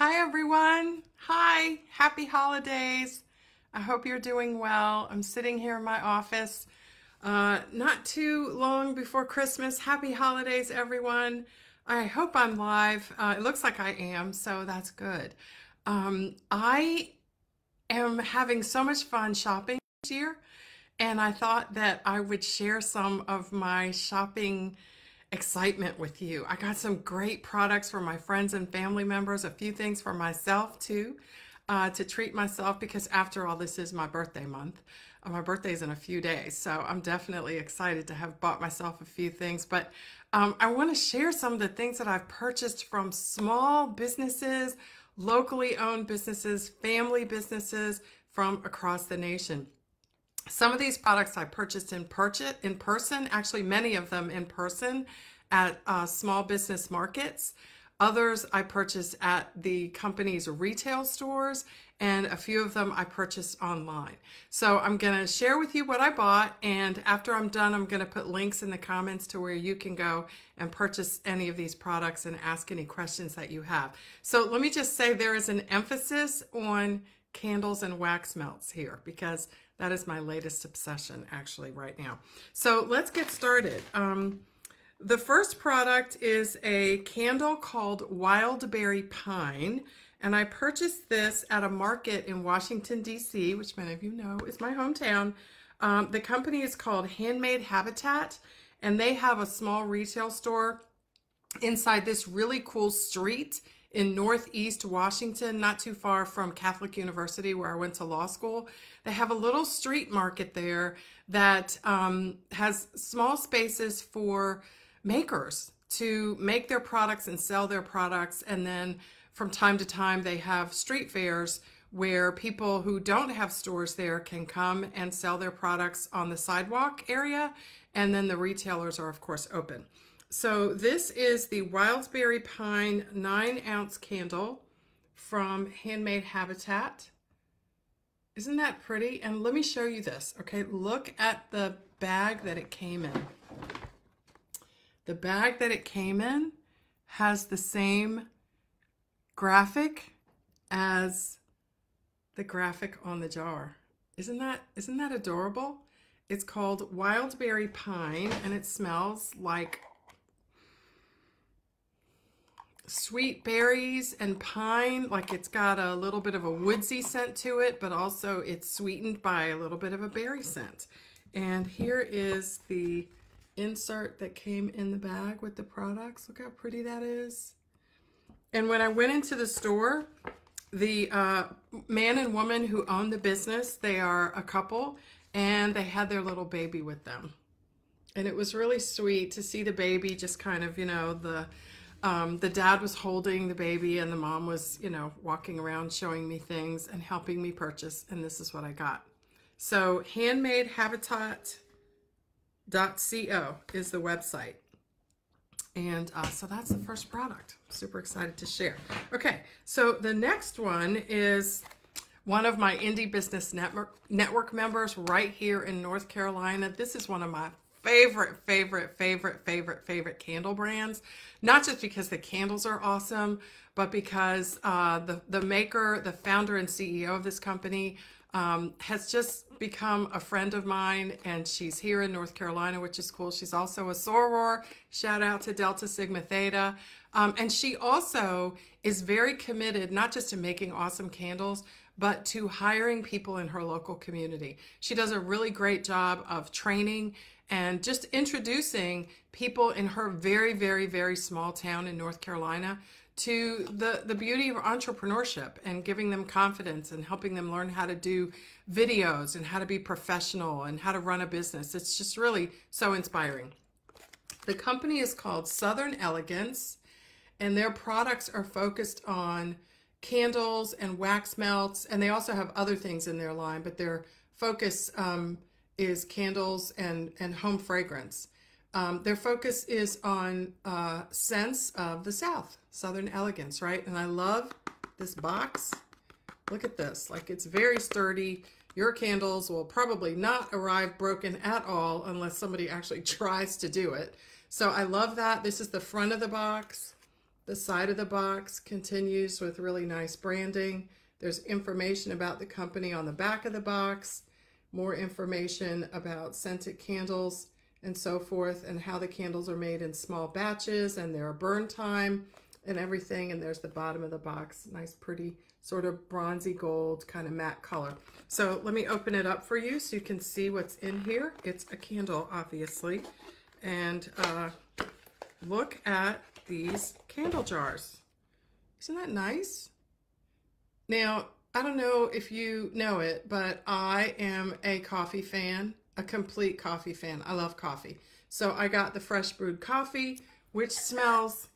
Hi, everyone. Hi. Happy holidays. I hope you're doing well. I'm sitting here in my office, uh, not too long before Christmas. Happy holidays, everyone. I hope I'm live. Uh, it looks like I am, so that's good. Um, I am having so much fun shopping this year, and I thought that I would share some of my shopping excitement with you. I got some great products for my friends and family members, a few things for myself too, uh, to treat myself because after all, this is my birthday month. Uh, my birthday's in a few days, so I'm definitely excited to have bought myself a few things. But um, I want to share some of the things that I've purchased from small businesses, locally owned businesses, family businesses from across the nation. Some of these products I purchased in purchase in person, actually many of them in person at uh, small business markets. Others I purchased at the company's retail stores, and a few of them I purchased online. So I'm going to share with you what I bought, and after I'm done, I'm going to put links in the comments to where you can go and purchase any of these products and ask any questions that you have. So let me just say there is an emphasis on candles and wax melts here because that is my latest obsession actually right now. So let's get started. Um, the first product is a candle called Wildberry Pine. And I purchased this at a market in Washington, D.C., which many of you know is my hometown. Um, the company is called Handmade Habitat, and they have a small retail store inside this really cool street in Northeast Washington, not too far from Catholic University, where I went to law school. They have a little street market there that um, has small spaces for makers to make their products and sell their products. And then from time to time, they have street fairs where people who don't have stores there can come and sell their products on the sidewalk area. And then the retailers are, of course, open. So this is the Wildberry Pine 9 ounce candle from Handmade Habitat. Isn't that pretty? And let me show you this. Okay, look at the bag that it came in. The bag that it came in has the same graphic as the graphic on the jar. Isn't that isn't that adorable? It's called Wildberry Pine and it smells like sweet berries and pine. Like it's got a little bit of a woodsy scent to it, but also it's sweetened by a little bit of a berry scent. And here is the insert that came in the bag with the products. Look how pretty that is. And when I went into the store, the uh, man and woman who own the business, they are a couple, and they had their little baby with them. And it was really sweet to see the baby just kind of, you know, the um, the dad was holding the baby and the mom was, you know, walking around showing me things and helping me purchase. And this is what I got. So handmadehabitat.co is the website. And uh, so that's the first product. Super excited to share. Okay, so the next one is one of my indie business network network members right here in North Carolina. This is one of my favorite, favorite, favorite, favorite, favorite candle brands. Not just because the candles are awesome, but because uh, the, the maker, the founder and CEO of this company um, has just become a friend of mine and she's here in North Carolina, which is cool. She's also a soror. Shout out to Delta Sigma Theta. Um, and she also is very committed, not just to making awesome candles, but to hiring people in her local community. She does a really great job of training and just introducing people in her very, very, very small town in North Carolina to the, the beauty of entrepreneurship and giving them confidence and helping them learn how to do videos and how to be professional and how to run a business. It's just really so inspiring. The company is called Southern Elegance and their products are focused on candles and wax melts and they also have other things in their line, but their focus um, is candles and, and home fragrance. Um, their focus is on uh, scents of the South, Southern elegance, right? And I love this box. Look at this, like it's very sturdy. Your candles will probably not arrive broken at all unless somebody actually tries to do it. So I love that. This is the front of the box. The side of the box continues with really nice branding. There's information about the company on the back of the box, more information about scented candles and so forth, and how the candles are made in small batches and their burn time and everything. And there's the bottom of the box, nice, pretty sort of bronzy gold kind of matte color. So let me open it up for you so you can see what's in here. It's a candle, obviously. And uh, look at these candle jars. Isn't that nice? Now, I don't know if you know it, but I am a coffee fan, a complete coffee fan. I love coffee. So I got the fresh brewed coffee, which smells,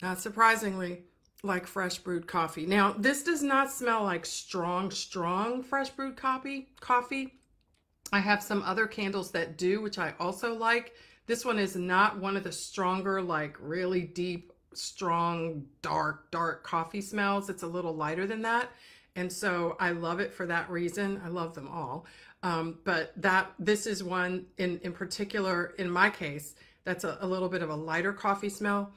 not surprisingly, like fresh brewed coffee. Now, this does not smell like strong, strong fresh brewed coffee. Coffee. I have some other candles that do, which I also like. This one is not one of the stronger, like really deep, strong, dark, dark coffee smells. It's a little lighter than that. And so I love it for that reason. I love them all. Um, but that this is one in, in particular, in my case, that's a, a little bit of a lighter coffee smell,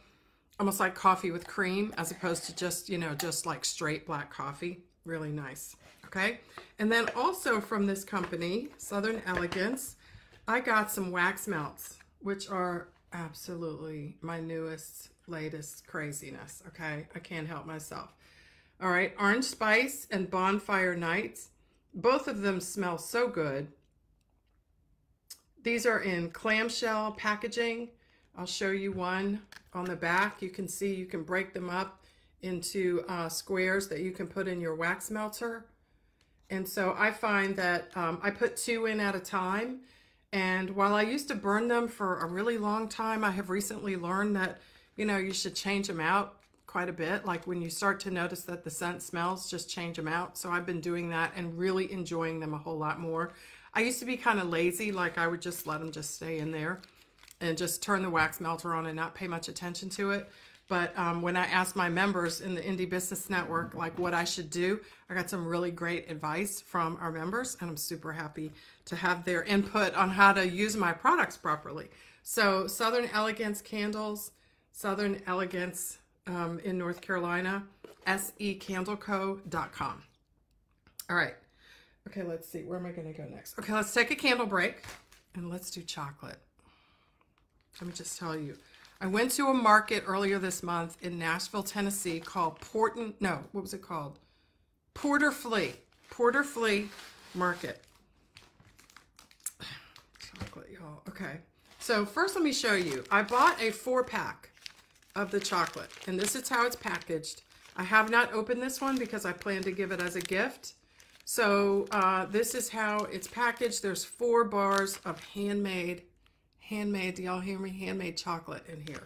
almost like coffee with cream, as opposed to just, you know, just like straight black coffee. Really nice. Okay. And then also from this company, Southern Elegance, I got some wax melts which are absolutely my newest, latest craziness. Okay, I can't help myself. All right, Orange Spice and Bonfire Nights. Both of them smell so good. These are in clamshell packaging. I'll show you one on the back. You can see you can break them up into uh, squares that you can put in your wax melter. And so I find that um, I put two in at a time and while I used to burn them for a really long time, I have recently learned that, you know, you should change them out quite a bit. Like when you start to notice that the scent smells, just change them out. So I've been doing that and really enjoying them a whole lot more. I used to be kind of lazy, like I would just let them just stay in there and just turn the wax melter on and not pay much attention to it. But um, when I asked my members in the Indie Business Network, like what I should do, I got some really great advice from our members, and I'm super happy to have their input on how to use my products properly. So Southern Elegance Candles, Southern Elegance um, in North Carolina, secandleco.com. All right. Okay, let's see. Where am I going to go next? Okay, let's take a candle break and let's do chocolate. Let me just tell you. I went to a market earlier this month in Nashville, Tennessee called Porton, no, what was it called? Porter Flea. Porter Flea Market. Chocolate, y'all. Okay. So first let me show you. I bought a four pack of the chocolate and this is how it's packaged. I have not opened this one because I plan to give it as a gift. So uh, this is how it's packaged. There's four bars of handmade handmade, do y'all hear me? Handmade chocolate in here.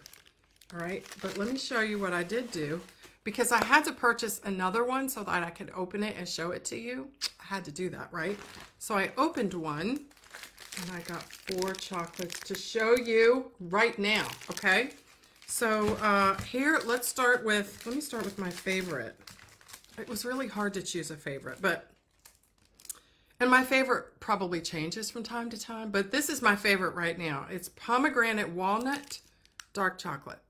All right, but let me show you what I did do because I had to purchase another one so that I could open it and show it to you. I had to do that, right? So I opened one and I got four chocolates to show you right now, okay? So uh, here, let's start with, let me start with my favorite. It was really hard to choose a favorite, but and my favorite probably changes from time to time, but this is my favorite right now. It's pomegranate walnut dark chocolate.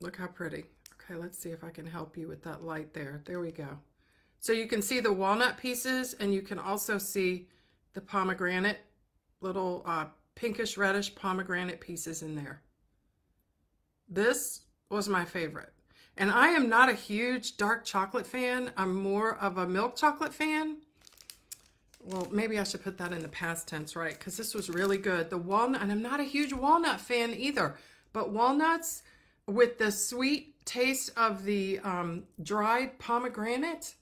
Look how pretty. Okay, let's see if I can help you with that light there. There we go. So you can see the walnut pieces and you can also see the pomegranate, little uh, pinkish reddish pomegranate pieces in there. This was my favorite. And I am not a huge dark chocolate fan. I'm more of a milk chocolate fan well, maybe I should put that in the past tense, right? Because this was really good. The walnut, and I'm not a huge walnut fan either, but walnuts with the sweet taste of the um, dried pomegranate,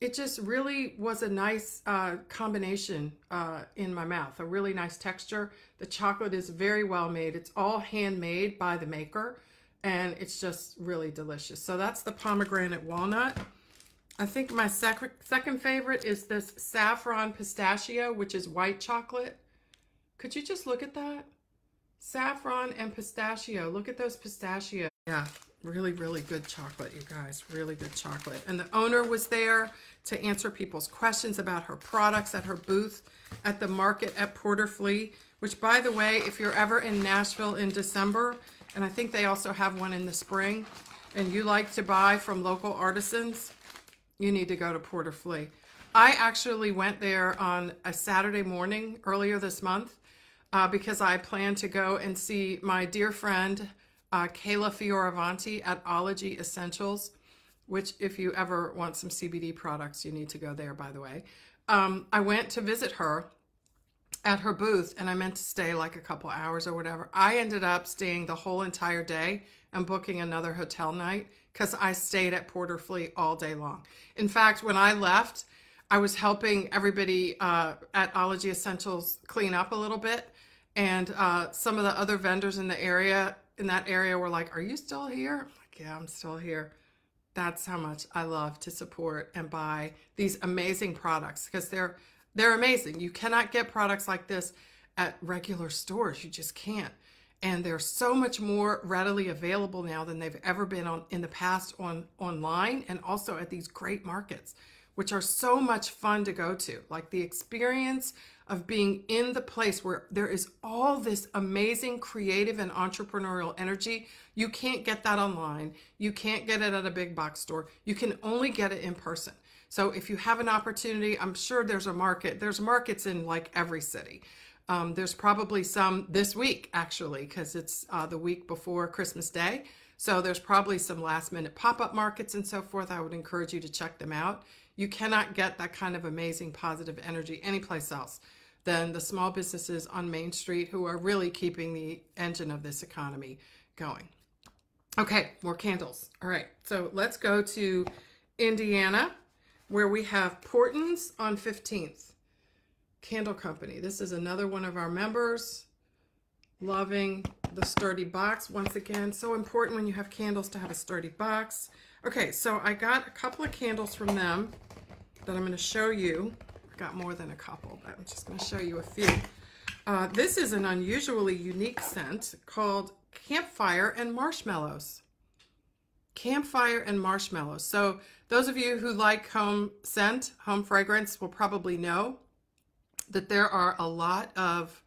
it just really was a nice uh, combination uh, in my mouth, a really nice texture. The chocolate is very well made. It's all handmade by the maker, and it's just really delicious. So that's the pomegranate walnut. I think my sec second favorite is this saffron pistachio, which is white chocolate. Could you just look at that? Saffron and pistachio. Look at those pistachios. Yeah, really, really good chocolate, you guys. Really good chocolate. And the owner was there to answer people's questions about her products at her booth at the market at Porter Flea, which, by the way, if you're ever in Nashville in December, And I think they also have one in the spring. And you like to buy from local artisans, you need to go to Porter Flea. I actually went there on a Saturday morning earlier this month uh, because I plan to go and see my dear friend uh, Kayla Fioravanti at Ology Essentials, which if you ever want some CBD products, you need to go there, by the way. Um, I went to visit her at her booth and I meant to stay like a couple hours or whatever. I ended up staying the whole entire day and booking another hotel night because I stayed at Porter Flea all day long. In fact, when I left, I was helping everybody uh, at Ology Essentials clean up a little bit. And uh, some of the other vendors in the area, in that area, were like, Are you still here? I'm like, Yeah, I'm still here. That's how much I love to support and buy these amazing products because they're they're amazing. You cannot get products like this at regular stores. You just can't. And they're so much more readily available now than they've ever been on in the past on online and also at these great markets which are so much fun to go to. Like the experience of being in the place where there is all this amazing creative and entrepreneurial energy. You can't get that online. You can't get it at a big box store. You can only get it in person. So if you have an opportunity, I'm sure there's a market. There's markets in like every city. Um, there's probably some this week actually, because it's uh, the week before Christmas Day. So there's probably some last minute pop up markets and so forth. I would encourage you to check them out. You cannot get that kind of amazing positive energy anyplace else than the small businesses on Main Street who are really keeping the engine of this economy going. Okay, more candles. All right, so let's go to Indiana where we have Porten's on 15th. Candle Company. This is another one of our members. Loving the sturdy box. Once again, so important when you have candles to have a sturdy box. Okay, so I got a couple of candles from them that I'm going to show you. Got more than a couple, but I'm just going to show you a few. Uh, this is an unusually unique scent called Campfire and Marshmallows. Campfire and Marshmallows. So those of you who like home scent, home fragrance will probably know that there are a lot of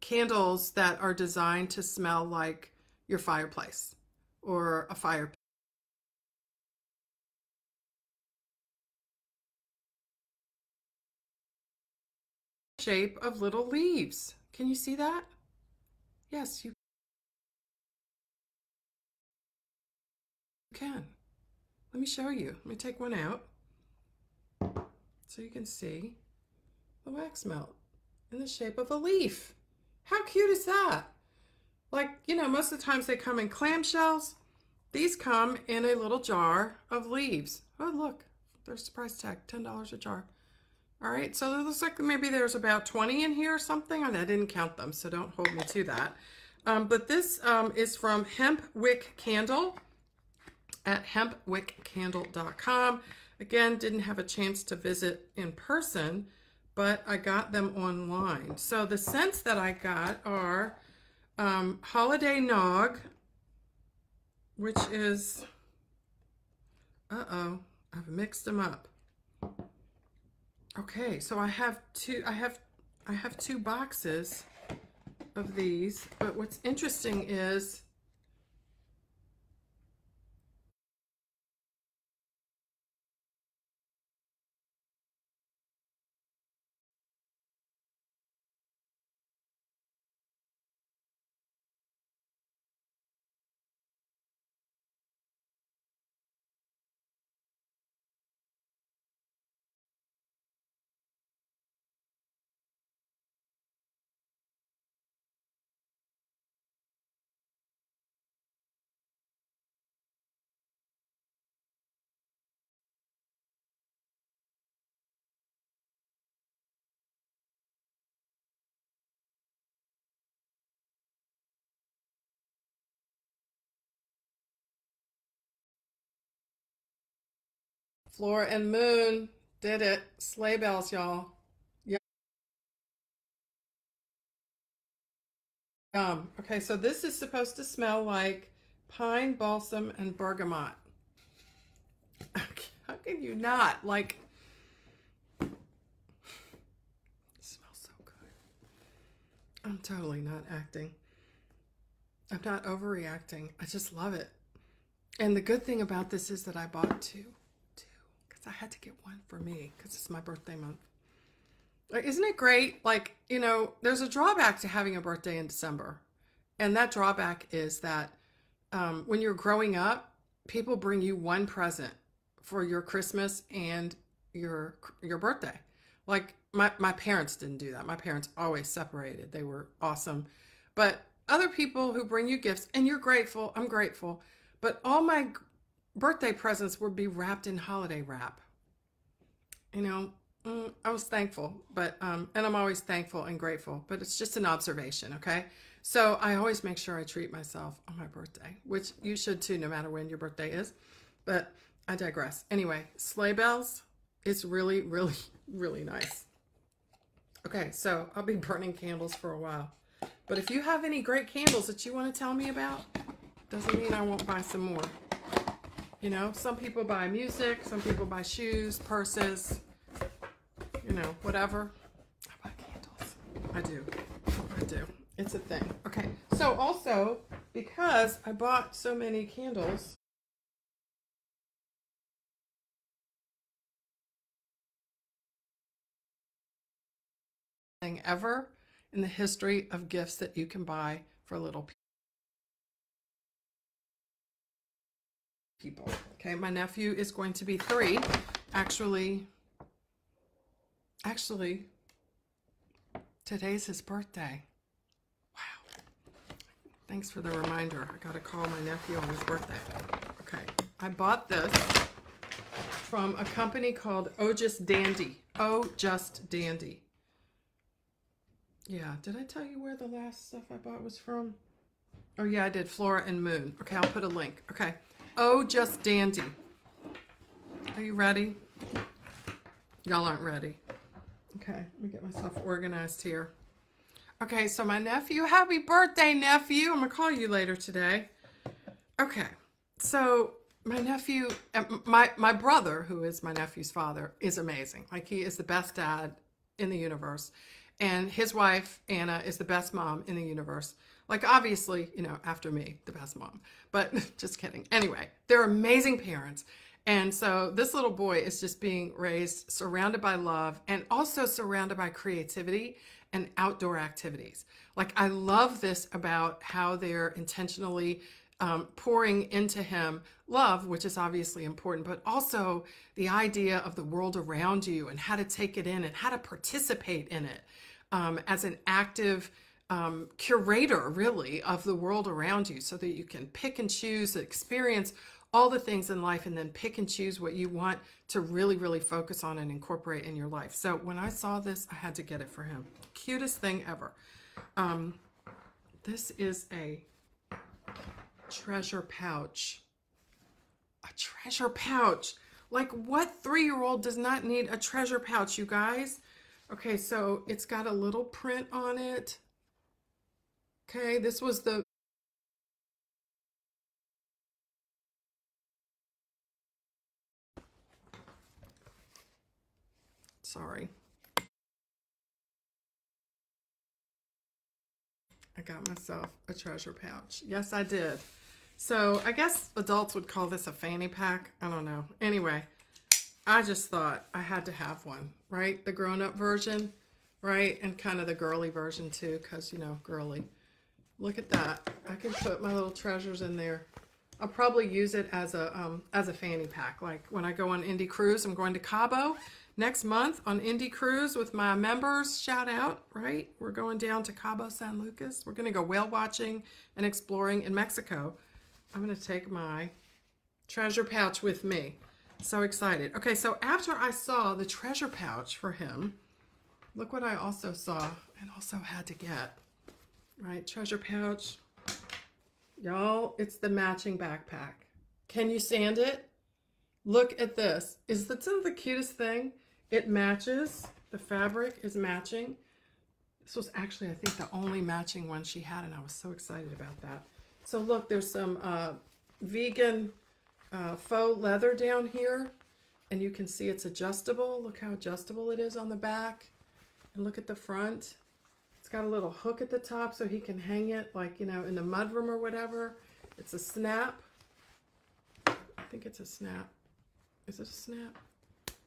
candles that are designed to smell like your fireplace or a fire shape of little leaves. Can you see that? Yes, you can. Let me show you. Let me take one out so you can see the wax melt in the shape of a leaf. How cute is that? Like, you know, most of the times they come in clamshells. These come in a little jar of leaves. Oh, look, there's the price tag, $10 a jar. All right, so it looks like maybe there's about 20 in here or something. And I didn't count them, so don't hold me to that. Um, but this um, is from Hemp Wick Candle at hempwickcandle.com. Again, didn't have a chance to visit in person, but I got them online. So the scents that I got are um, Holiday Nog, which is, uh-oh, I've mixed them up. Okay, so I have two, I have, I have two boxes of these, but what's interesting is Flora and Moon did it. Sleigh bells, y'all. Yum. Okay, so this is supposed to smell like pine, balsam, and bergamot. How can you not? Like, it smells so good. I'm totally not acting. I'm not overreacting. I just love it. And the good thing about this is that I bought two, because I had to get one for me because it's my birthday month. Like, isn't it great? Like, you know, there's a drawback to having a birthday in December. And that drawback is that um, when you're growing up, people bring you one present for your Christmas and your your birthday. Like my my parents didn't do that. My parents always separated. They were awesome. But other people who bring you gifts and you're grateful, I'm grateful. But all my birthday presents would be wrapped in holiday wrap. You know, mm, I was thankful, but um and I'm always thankful and grateful, but it's just an observation, okay? So I always make sure I treat myself on my birthday, which you should too, no matter when your birthday is. But I digress. Anyway, sleigh bells, it's really, really, really nice. Okay, so I'll be burning candles for a while. But if you have any great candles that you want to tell me about, doesn't mean I won't buy some more. You know, some people buy music, some people buy shoes, purses, you know, whatever. I buy candles. I do. I do. It's a thing. Okay. So also, because I bought so many candles, thing ever in the history of gifts that you can buy for little people. Okay, my nephew is going to be three. Actually, actually, today's his birthday. Wow. Thanks for the reminder. I got to call my nephew on his birthday. Okay. I bought this from a company called Oh Just Dandy. Oh Just Dandy. Yeah. Did I tell you where the last stuff I bought was from? Oh, yeah, I did. Flora and Moon. Okay, I'll put a link. Okay. Oh Just Dandy. Are you ready? Y'all aren't ready. Okay, let me get myself organized here. Okay, so my nephew, happy birthday, nephew. I'm gonna call you later today. Okay, so my nephew, uh, my my brother, who is my nephew's father, is amazing. Like he is the best dad in the universe, and his wife Anna is the best mom in the universe. Like obviously, you know, after me, the best mom. But just kidding. Anyway, they're amazing parents. And so this little boy is just being raised surrounded by love and also surrounded by creativity and outdoor activities. Like, I love this about how they're intentionally um, pouring into him love, which is obviously important, but also the idea of the world around you and how to take it in and how to participate in it um, as an active um, curator, really, of the world around you so that you can pick and choose, experience all the things in life and then pick and choose what you want to really, really focus on and incorporate in your life. So when I saw this, I had to get it for him. Cutest thing ever. Um, this is a treasure pouch. A treasure pouch. Like what three-year-old does not need a treasure pouch, you guys? Okay, so it's got a little print on it. Okay, this was the Sorry. I got myself a treasure pouch. Yes, I did. So I guess adults would call this a fanny pack. I don't know. Anyway, I just thought I had to have one, right? The grown-up version, right? And kind of the girly version too, because, you know, girly. Look at that. I can put my little treasures in there. I'll probably use it as a um, as a fanny pack. Like when I go on Indie Cruise, I'm going to Cabo next month on Indie Cruise with my members. Shout out, right? We're going down to Cabo San Lucas. We're going to go whale watching and exploring in Mexico. I'm going to take my treasure pouch with me. So excited. Okay, so after I saw the treasure pouch for him, look what I also saw and also had to get. Right, treasure pouch. Y'all, it's the matching backpack. Can you sand it? Look at this. Is that some of the cutest thing? It matches. The fabric is matching. This was actually, I think, the only matching one she had, and I was so excited about that. So look, there's some uh, vegan uh, faux leather down here, and you can see it's adjustable. Look how adjustable it is on the back. And look at the front. Got a little hook at the top so he can hang it like, you know, in the mudroom or whatever. It's a snap. I think it's a snap. Is it a snap?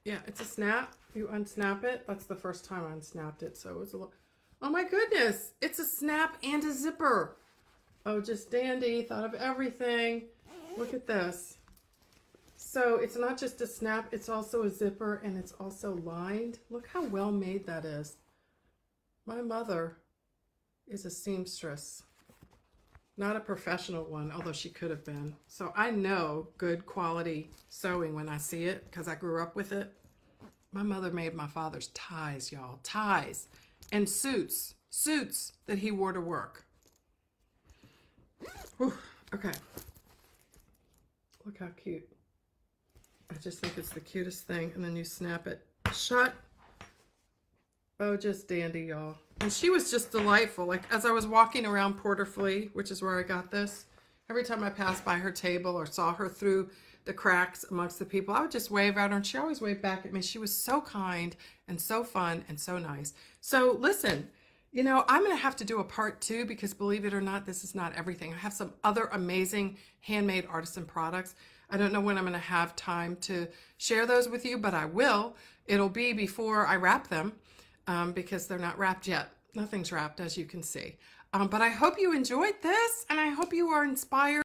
Yeah, it's a snap. You unsnap it. That's the first time I unsnapped it. So it was a little, oh my goodness. It's a snap and a zipper. Oh, just dandy. Thought of everything. Look at this. So it's not just a snap, it's also a zipper and it's also lined. Look how well made that is. My mother is a seamstress, not a professional one, although she could have been. So I know good quality sewing when I see it because I grew up with it. My mother made my father's ties, y'all, ties and suits, suits that he wore to work. Whew. Okay. Look how cute. I just think it's the cutest thing. And then you snap it shut. Oh, just dandy, y'all. And she was just delightful. Like, as I was walking around Porter Flea, which is where I got this, every time I passed by her table or saw her through the cracks amongst the people, I would just wave at her, and she always waved back at me. She was so kind and so fun and so nice. So, listen, you know, I'm going to have to do a part two because believe it or not, this is not everything. I have some other amazing handmade artisan products. I don't know when I'm going to have time to share those with you, but I will. It'll be before I wrap them um, because they're not wrapped yet. Nothing's wrapped, as you can see. Um, but I hope you enjoyed this and I hope you are inspired.